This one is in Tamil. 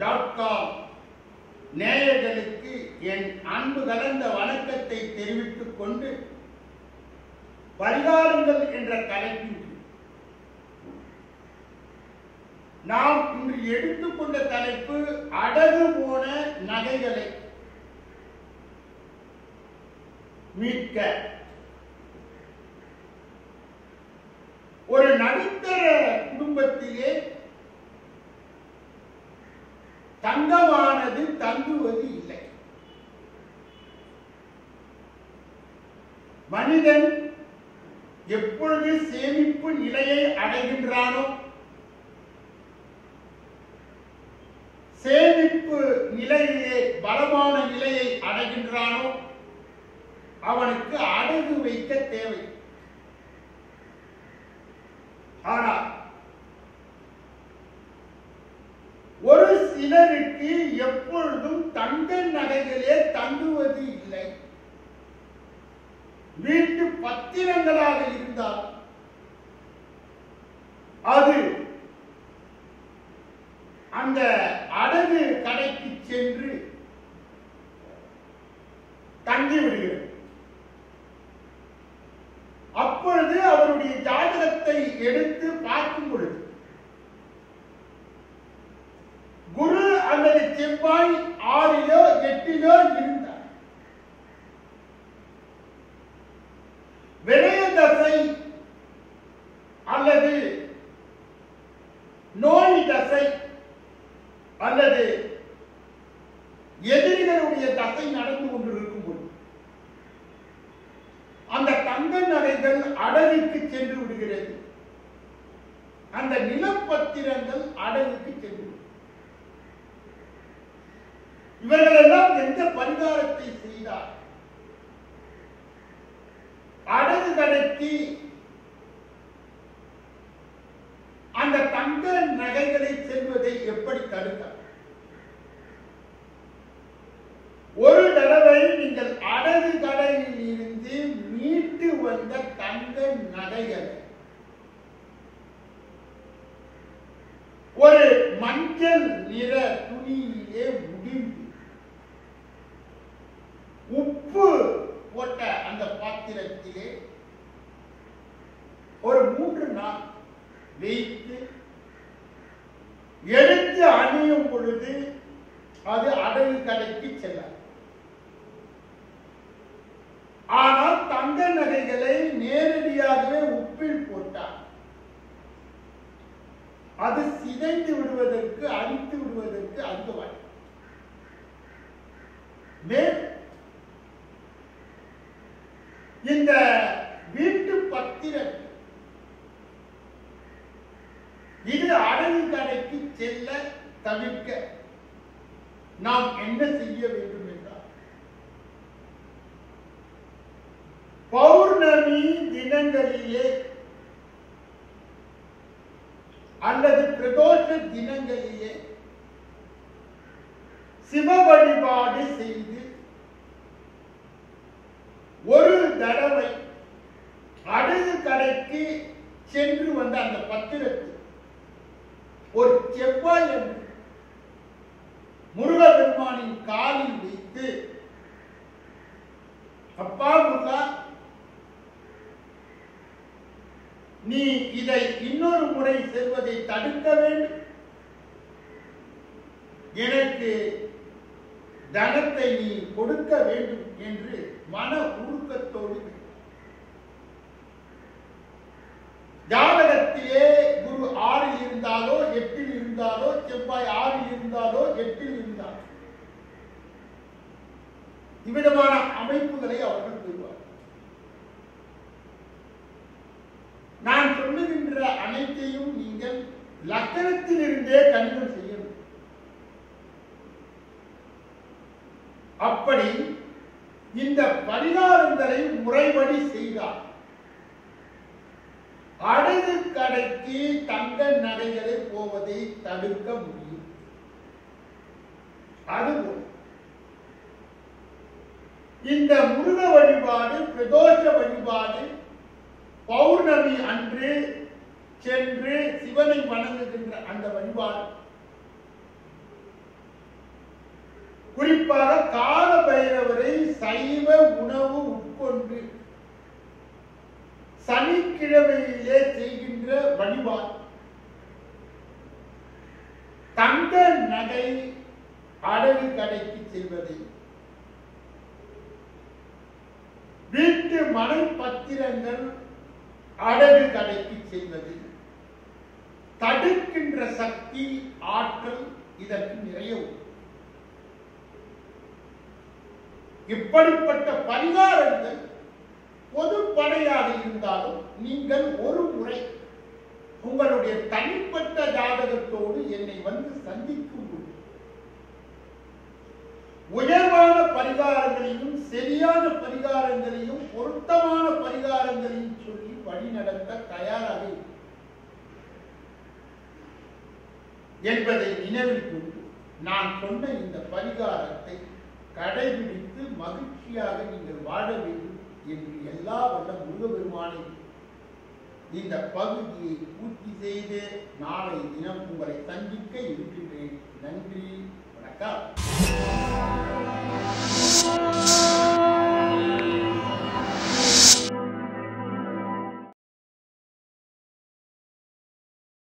டாட் காம் நேயர்களுக்கு என் அன்பு கலந்த வணக்கத்தை தெரிவித்துக் கொண்டு பரிகாரங்கள் என்ற தலைப்பின் நாம் இன்று எடுத்துக்கொண்ட தலைப்பு அடகு போன நகைகளை மீட்க. ஒரு நடுத்தர குடும்பத்திலே தங்கமானது தங்குவது இல்லை. மனிதன் எப்பொழுது சேமிப்பு நிலையை அடைகின்றானோ சேமிப்பு நிலையிலே பலமான நிலையை அடைகின்றானோ அவனுக்கு அடகு வைக்க தேவை. ஆனால் ஒரு சிலருக்கு எப்பொழுதும் தங்க நகைகளே தங்குவது இல்லை. வீட்டு பத்திரங்களாக இருந்தால் அது அந்த அடகு கடைக்கு சென்று தங்கிவிடுகிறது விடுகிறது அப்பொழுது அவருடைய ஜாதகத்தை எடுத்து பார்க்கும் பொழுது குரு அல்லது செவ்வாய் ஆறிலோ எட்டிலோ இருந்தார். விரய தசை அல்லது நோய் தசை அல்லது எதிரிகளுடைய தசை நடந்து கொண்டிருக்கும் போது அந்த தங்க நகைகள் அடகுக்கு சென்று விடுகிறது. அந்த நிலப்பத்திரங்கள் அடகுக்கு சென்று இவர்களெல்லாம் எந்த பரிகாரத்தை செய்தார்? அடகு கடைக்கு அந்த தங்க நகைகளை செல்வதை எப்படி தடுத்தார்? ஒரு தடவை நீங்கள் அடகு கடையில் இருந்து மீட்டு வந்த தங்க நகைகளை ஒரு மஞ்சள் நிற துணியிலே முடிந்து உப்பு போட்ட அந்த பாத்திரத்திலே ஒரு மூன்று நாள் வைத்து எடுத்து அணியும் பொழுது அது அடகு கடைக்கு செல்லாது. ஆனால் தங்க நகைகளை நேரடியாகவே உப்பில் போட்டார். அது சிதைந்து விடுவதற்கு அழித்து விடுவதற்கு அந்த வாய்ப்பு மேல் இந்த வீட்டு பத்திரம் இது அடகு கடைக்கு செல்ல தவிர்க்க நாம் என்ன செய்ய வேண்டும் என்றால் பௌர்ணமி தினங்களிலே அல்லது பிரதோஷ தினங்களிலே சிவ வழிபாடு செய்து ஒரு தடவை அடகு கடைக்கு சென்று வந்த அந்த பத்திரத்தில் ஒரு செவ்வாய் முருக பெருமானின் காலில் வைத்து அப்பா முருகா நீ இதை இன்னொரு முறை செல்வதை தடுக்க வேண்டும். எனக்கு தனத்தை நீ கொடுக்க வேண்டும் என்று மன உருக்கத்தோடு ஜாதகத்திலே குரு ஆறில் இருந்தாலோ எட்டில் ரூபாய் ஆறு இருந்தாலோ எட்டில் இருந்தாலோ. இவ்விதமான அமைப்புகளை அவர்கள் பெறுவார் நான் சொல்லுகின்ற அனைத்தையும் நீங்கள் லக்கணத்திலிருந்தே கணிதம் செய்யணும். அப்படி இந்த பரிகாரங்களை முறைப்படி செய்தார் அடகு கடைக்கு தங்க நடைகளை போவதை தடுக்க முடியும். அதுபோல் இந்த முருக வழிபாடு பிரதோஷ வழிபாடு பௌர்ணமி அன்று சென்று சிவனை வணங்குகின்ற அந்த வழிபாடு. குறிப்பாக கால பைரவரை சைவ உணவு உட்கொண்டு சனிக்கிழமையிலே செய்கின்ற வழிபாடு. தங்க நகை அடகு கடைக்கு செல்வது. வீட்டு மனை பத்திரங்கள் அடகு கடைக்கு செல்வது. தடுக்கின்ற சக்தி ஆற்றல் இதற்கு நிறைய இப்படிப்பட்ட பரிகாரங்கள் பொதுப்படையாக இருந்தாலும் நீங்கள் ஒரு முறை உங்களுடைய தனிப்பட்ட ஜாதகத்தோடு என்னை வந்து சந்திக்கும் உயர்வான பரிகாரங்களையும் சரியான பரிகாரங்களையும் பொருத்தமான பரிகாரங்களையும் சொல்லி வழிநடத்த தயாராக என்பதை நினைவில் கொண்டு நான் சொன்ன இந்த பரிகாரத்தை கடைபிடித்து மகிழ்ச்சியாக நீங்கள் வாழ வேண்டும். என்று எல்லா வல்ல முருகபெருமானை இந்த பகுதியை பூர்த்தி செய்து நாளை தினம் உங்களை சந்திக்க இருக்கின்றேன். நன்றி வணக்கம்.